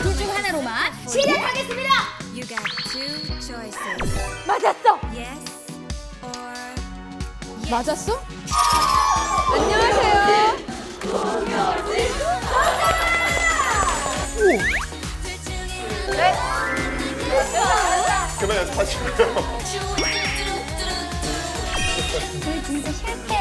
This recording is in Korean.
둘 중 하나로만 시작하겠습니다. 맞았어. 맞았어? 안녕하세요. 그만 연습하시고요. 저희 진짜 실패.